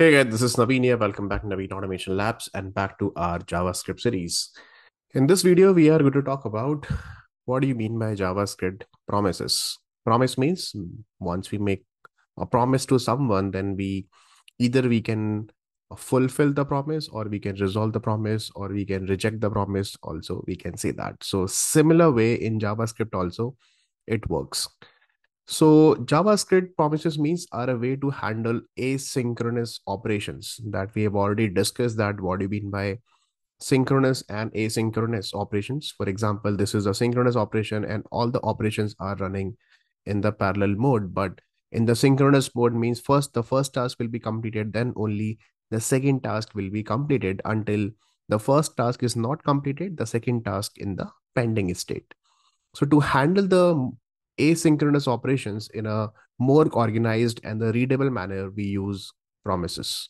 Hey guys, this is Naveen here. Welcome back to Naveen Automation Labs and back to our JavaScript series. In this video, we are going to talk about what do you mean by JavaScript promises. Promise means once we make a promise to someone, then we either we can fulfill the promise or we can resolve the promise or we can reject the promise also we can say that so similar way in javascript also it works so JavaScript promises means are a way to handle asynchronous operations that we have already discussed that what do you mean by synchronous and asynchronous operations. For example, this is a synchronous operation and all the operations are running in the parallel mode. But in the synchronous mode means first the first task will be completed, then only the second task will be completed until the first task is not completed, the second task in the pending state. So to handle the asynchronous operations in a more organized and the readable manner, we use promises.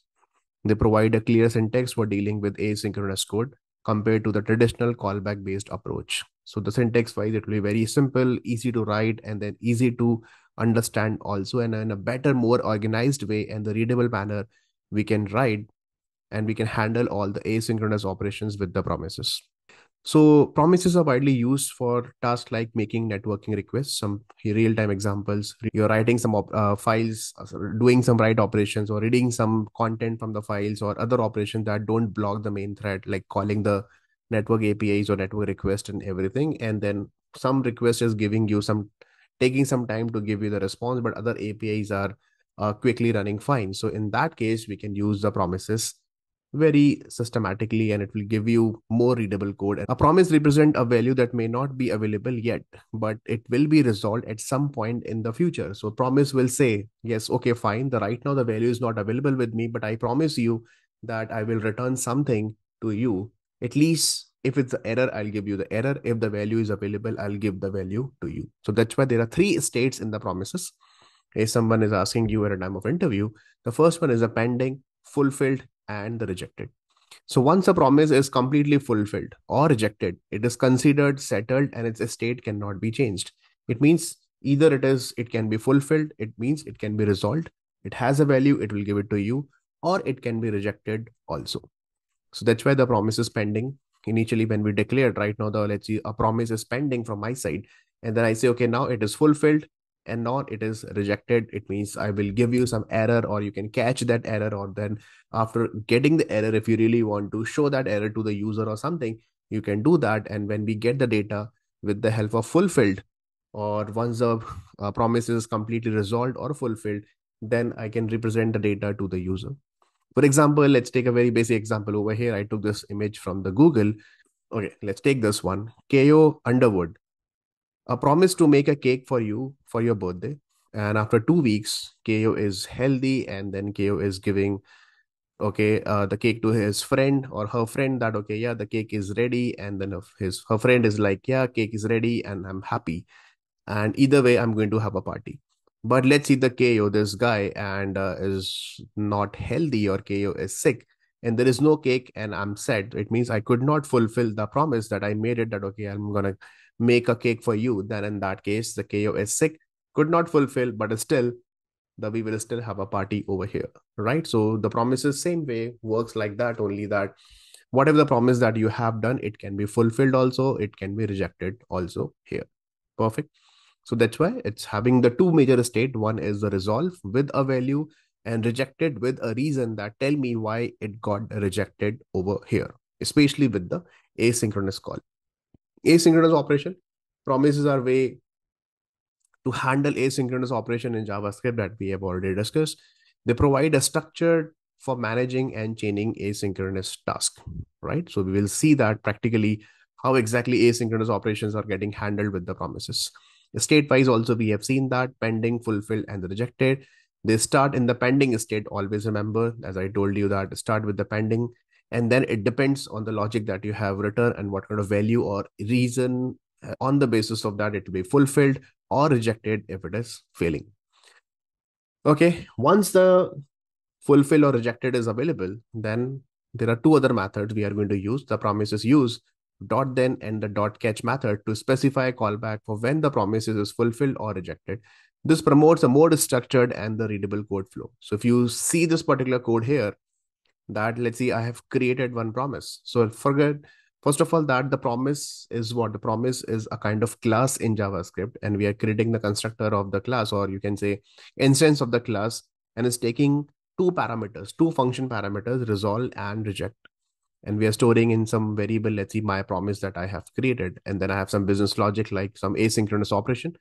They provide a clear syntax for dealing with asynchronous code compared to the traditional callback based approach. So the syntax wise, it will be very simple, easy to write, and then easy to understand also. And in a better, more organized way and the readable manner, we can write and we can handle all the asynchronous operations with the promises. So promises are widely used for tasks like making networking requests, some real-time examples. You're writing some uh, files, uh, doing some write operations or reading some content from the files or other operations that don't block the main thread, like calling the network APIs or network request and everything. And then some request is giving you some, taking some time to give you the response, but other APIs are uh, quickly running fine. So in that case, we can use the promises very systematically and it will give you more readable code. A promise represent a value that may not be available yet, but it will be resolved at some point in the future. So promise will say, yes, okay, fine. The right now the value is not available with me, but I promise you that I will return something to you. At least if it's the error, I'll give you the error. If the value is available, I'll give the value to you. So that's why there are three states in the promises. If someone is asking you at a time of interview, the first one is a pending, fulfilled, and the rejected. So once a promise is completely fulfilled or rejected, it is considered settled and its estate cannot be changed. It means either it is it can be fulfilled, it means it can be resolved, it has a value, it will give it to you, or it can be rejected also. So that's why the promise is pending. Initially, when we declared right now, the let's see a promise is pending from my side, and then I say, okay, now it is fulfilled and not it is rejected it means i will give you some error or you can catch that error or then after getting the error if you really want to show that error to the user or something you can do that. And when we get the data with the help of fulfilled or once the uh, promise is completely resolved or fulfilled then i can represent the data to the user. For example let's take a very basic example over here. I took this image from the google. Okay let's take this one. Ko underwood. A promise to make a cake for you for your birthday. And after two weeks, KO is healthy, and then KO is giving okay uh, the cake to his friend or her friend that okay yeah the cake is ready. And then his her friend is like yeah cake is ready and i'm happy. And either way i'm going to have a party. But let's see the ko this guy and uh, is not healthy or ko is sick. And there is no cake and i'm sad. It means i could not fulfill the promise that i made it that okay i'm gonna make a cake for you, then in that case, the KO is sick, could not fulfill, but still, the we will still have a party over here, right? So the promises same way works like that, only that whatever the promise that you have done, it can be fulfilled also, it can be rejected also here. Perfect. So that's why it's having the two major state. One is the resolve with a value and rejected with a reason that tell me why it got rejected over here, especially with the asynchronous call asynchronous operation promises are way to handle asynchronous operation in javascript that we have already discussed. They provide a structure for managing and chaining asynchronous task right? So we will see that practically how exactly asynchronous operations are getting handled with the promises. State wise also we have seen that pending fulfilled and rejected. They start in the pending state always remember as i told you that start with the pending and then it depends on the logic that you have written and what kind of value or reason uh, on the basis of that it will be fulfilled or rejected if it is failing. Okay once the fulfill or rejected is available then there are two other methods we are going to use. The promises use dot then and the dot catch method to specify a callback for when the promises is fulfilled or rejected. This promotes a more structured and the readable code flow. So if you see this particular code here, that let's see, I have created one promise. So forget, first of all, that the promise is what the promise is a kind of class in JavaScript, and we are creating the constructor of the class, or you can say instance of the class, and is taking two parameters, two function parameters, resolve and reject. And we are storing in some variable, let's see, my promise that I have created. And then I have some business logic like some asynchronous operation.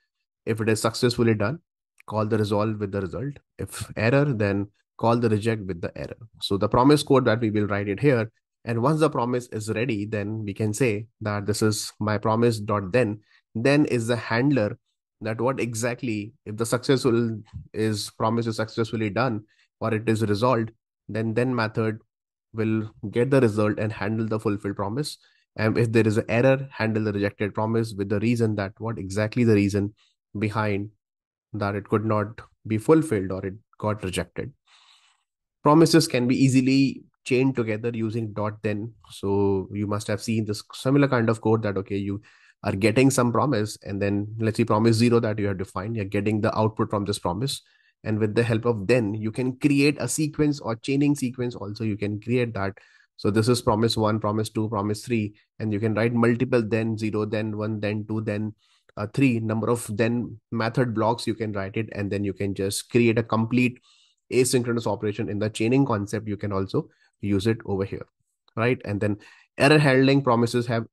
If it is successfully done, call the resolve with the result. If error, then call the reject with the error. So the promise code that we will write it here. And once the promise is ready, then we can say that this is my promise dot then. Then is the handler that what exactly if the successful is promise is successfully done or it is resolved, then then method will get the result and handle the fulfilled promise. And if there is an error, handle the rejected promise with the reason that what exactly the reason behind that it could not be fulfilled or it got rejected promises can be easily chained together using dot then. So you must have seen this similar kind of code that okay you are getting some promise and then let's say promise zero that you have defined you're getting the output from this promise. And with the help of then you can create a sequence or chaining sequence also you can create that. So this is promise one promise two promise three and you can write multiple then zero then one then two then uh, three number of then method blocks you can write it and then you can just create a complete asynchronous operation in the chaining concept, you can also use it over here, right? And then error handling promises have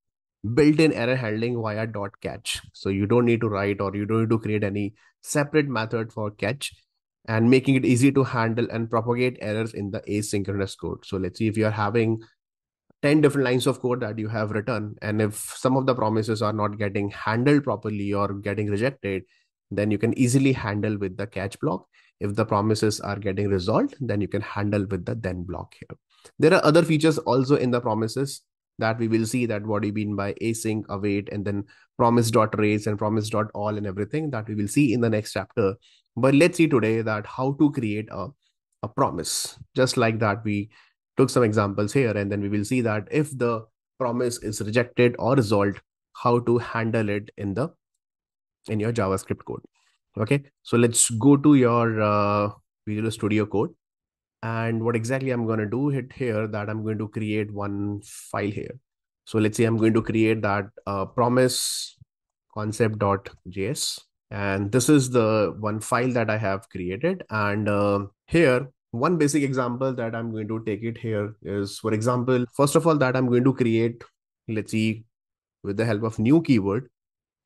built-in error handling via dot catch. So you don't need to write or you don't need to create any separate method for catch and making it easy to handle and propagate errors in the asynchronous code. So let's see if you're having 10 different lines of code that you have written and if some of the promises are not getting handled properly or getting rejected then you can easily handle with the catch block if the promises are getting resolved, then you can handle with the then block here. There are other features also in the promises that we will see that what do you mean by async, await, and then promise dot race and promise dot all and everything that we will see in the next chapter. But let's see today that how to create a, a promise. Just like that, we took some examples here, and then we will see that if the promise is rejected or resolved, how to handle it in the in your JavaScript code. Okay, so let's go to your uh, Visual Studio Code. And what exactly I'm going to do hit here that I'm going to create one file here. So let's say I'm going to create that uh, promise concept.js. And this is the one file that I have created. And uh, here, one basic example that I'm going to take it here is, for example, first of all, that I'm going to create, let's see, with the help of new keyword,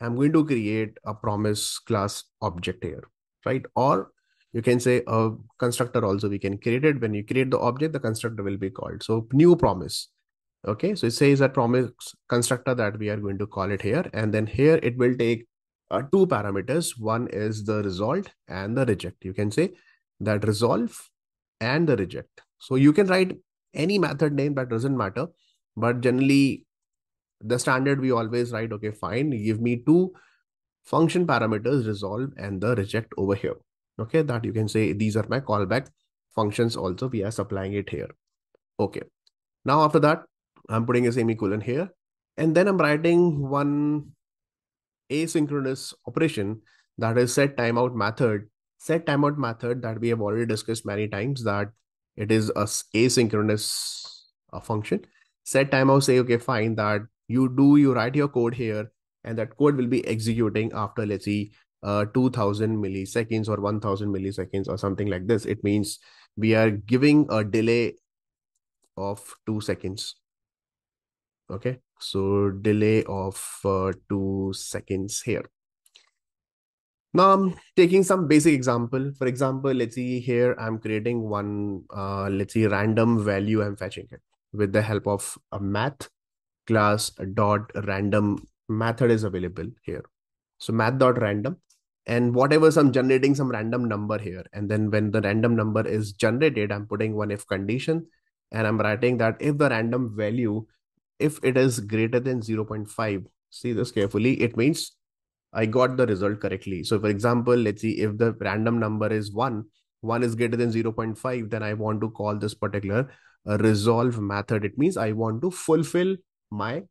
I'm going to create a promise class object here, right? Or you can say a constructor also we can create it. When you create the object, the constructor will be called. So new promise. Okay, so it says that promise constructor that we are going to call it here. And then here it will take uh, two parameters. One is the result and the reject. You can say that resolve and the reject. So you can write any method name that doesn't matter. But generally, the standard we always write, okay, fine, give me two function parameters, resolve and the reject over here. Okay, that you can say these are my callback functions also. We are supplying it here. Okay. Now after that, I'm putting a semicolon here. And then I'm writing one asynchronous operation that is set timeout method. Set timeout method that we have already discussed many times that it is a asynchronous uh, function. Set timeout say, okay, fine, that you do you write your code here and that code will be executing after let's see uh, 2000 milliseconds or 1000 milliseconds or something like this. It means we are giving a delay of 2 seconds. Okay? So delay of uh, 2 seconds here. Now i'm taking some basic example. For example let's see here i'm creating one uh, let's see random value i'm fetching it with the help of a math class dot random method is available here. So math dot random and whatever I'm generating some random number here. And then when the random number is generated, I'm putting one if condition and I'm writing that if the random value, if it is greater than 0.5, see this carefully, it means I got the result correctly. So for example, let's see if the random number is one, one is greater than 0.5, then I want to call this particular uh, resolve method. It means I want to fulfill my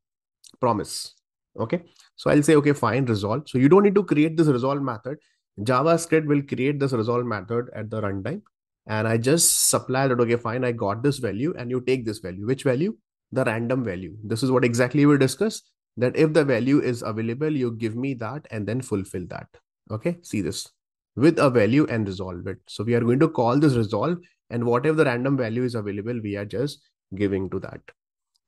promise. Okay. So I'll say, okay, fine, resolve. So you don't need to create this resolve method. JavaScript will create this resolve method at the runtime. And I just supply that, okay, fine, I got this value and you take this value. Which value? The random value. This is what exactly we discussed that if the value is available, you give me that and then fulfill that. Okay, see this with a value and resolve it. So we are going to call this resolve and whatever the random value is available, we are just giving to that.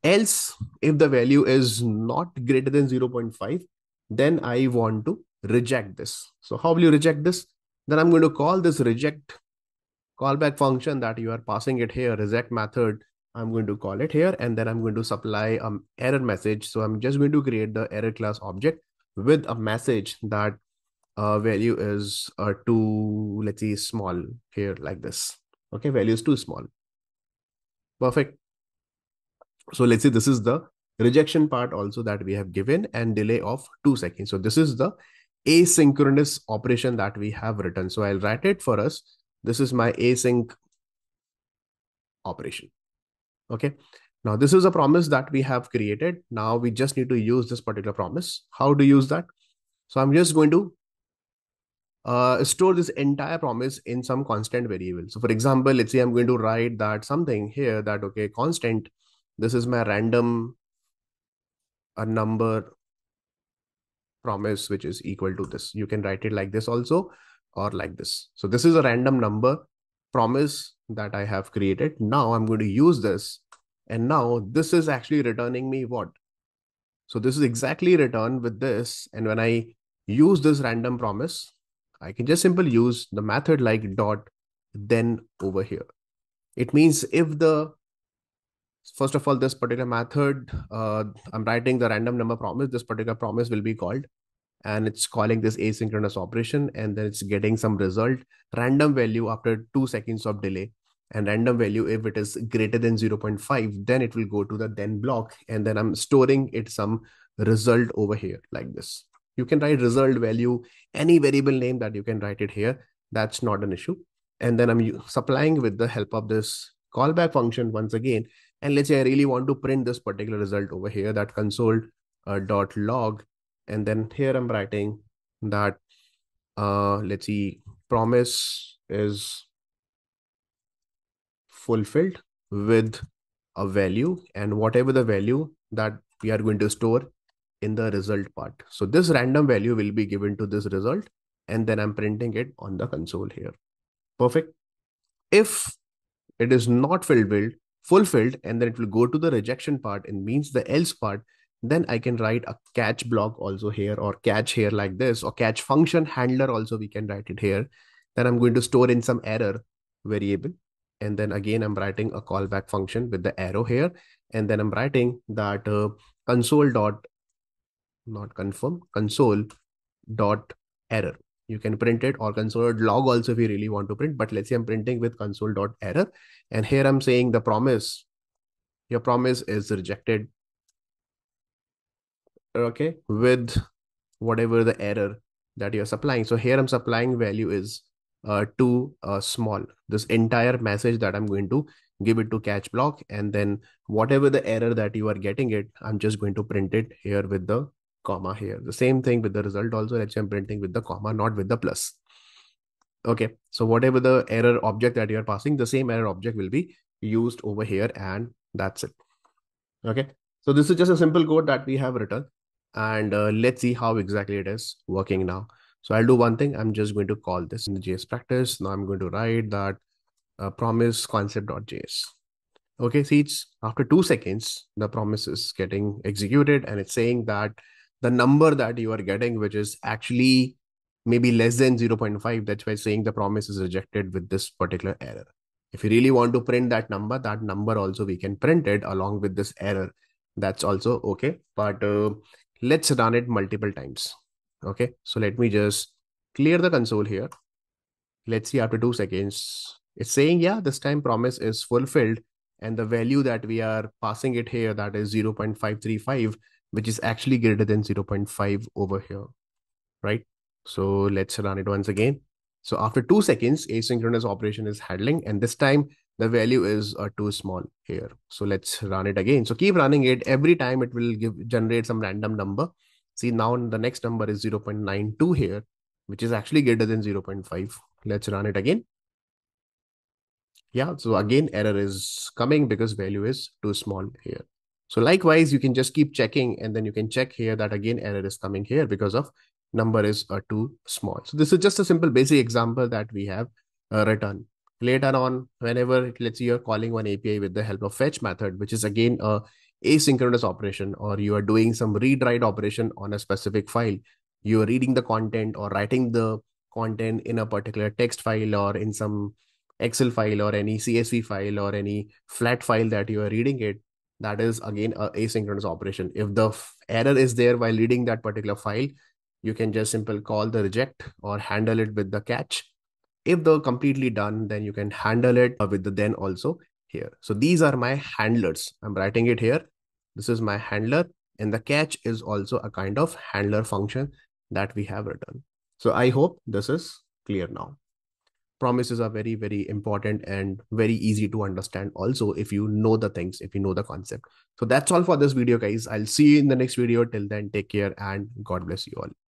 Else, if the value is not greater than 0.5, then I want to reject this. So how will you reject this? Then I'm going to call this reject callback function that you are passing it here, reject method. I'm going to call it here, and then I'm going to supply an error message. So I'm just going to create the error class object with a message that uh, value is uh, too, let's see, small here like this. Okay, value is too small. Perfect. So let's say this is the rejection part also that we have given and delay of two seconds. So this is the asynchronous operation that we have written. So I'll write it for us. This is my async operation. Okay. Now this is a promise that we have created. Now we just need to use this particular promise. How to use that? So I'm just going to uh, store this entire promise in some constant variable. So for example, let's say I'm going to write that something here that, okay, constant, this is my random a number promise, which is equal to this. You can write it like this also or like this. So this is a random number promise that I have created. Now I'm going to use this. And now this is actually returning me what? So this is exactly returned with this. And when I use this random promise, I can just simply use the method like dot then over here. It means if the first of all, this particular method, uh, I'm writing the random number promise. This particular promise will be called and it's calling this asynchronous operation and then it's getting some result. Random value after two seconds of delay and random value if it is greater than 0.5 then it will go to the then block and then i'm storing it some result over here like this. You can write result value any variable name that you can write it here. That's not an issue. And then i'm supplying with the help of this callback function once again and let's say i really want to print this particular result over here that console uh, dot log and then here i'm writing that uh let's see promise is fulfilled with a value and whatever the value that we are going to store in the result part. So this random value will be given to this result and then I'm printing it on the console here. Perfect. If it is not fulfilled, fulfilled and then it will go to the rejection part and means the else part, then I can write a catch block also here or catch here like this or catch function handler also we can write it here. Then I'm going to store in some error variable and then again i'm writing a callback function with the arrow here and then i'm writing that uh, console dot not confirm console dot error you can print it or console log also if you really want to print but let's say i'm printing with console dot error and here i'm saying the promise your promise is rejected. Okay with whatever the error that you're supplying. So here i'm supplying value is uh, to uh, small. This entire message that i'm going to give it to catch block and then whatever the error that you are getting it i'm just going to print it here with the comma here the same thing with the result also let's i'm printing with the comma not with the plus okay so whatever the error object that you're passing the same error object will be used over here and that's it okay so this is just a simple code that we have written and uh, let's see how exactly it is working now so I'll do one thing. I'm just going to call this in the JS practice. Now I'm going to write that uh, promise concept.js. Okay, see, it's after two seconds, the promise is getting executed and it's saying that the number that you are getting, which is actually maybe less than 0.5, that's why saying the promise is rejected with this particular error. If you really want to print that number, that number also we can print it along with this error. That's also okay. But uh, let's run it multiple times. Okay, so let me just clear the console here. Let's see after two seconds. It's saying, yeah, this time promise is fulfilled. And the value that we are passing it here, that is 0.535, which is actually greater than 0.5 over here, right? So let's run it once again. So after two seconds, asynchronous operation is handling. And this time the value is uh, too small here. So let's run it again. So keep running it. Every time it will give generate some random number See now the next number is 0.92 here, which is actually greater than 0.5. Let's run it again. Yeah, so again, error is coming because value is too small here. So likewise, you can just keep checking and then you can check here that again, error is coming here because of number is uh, too small. So this is just a simple basic example that we have uh, written. Later on, whenever let's say you're calling one API with the help of fetch method, which is again a asynchronous operation, or you are doing some read write operation on a specific file, you are reading the content or writing the content in a particular text file or in some Excel file or any CSV file or any flat file that you are reading it, that is again a asynchronous operation. If the error is there while reading that particular file, you can just simply call the reject or handle it with the catch. If the completely done, then you can handle it uh, with the then also here. So these are my handlers. I'm writing it here. This is my handler and the catch is also a kind of handler function that we have written. So I hope this is clear now promises are very very important and very easy to understand also if you know the things if you know the concept. So that's all for this video guys. I'll see you in the next video. Till then take care and god bless you all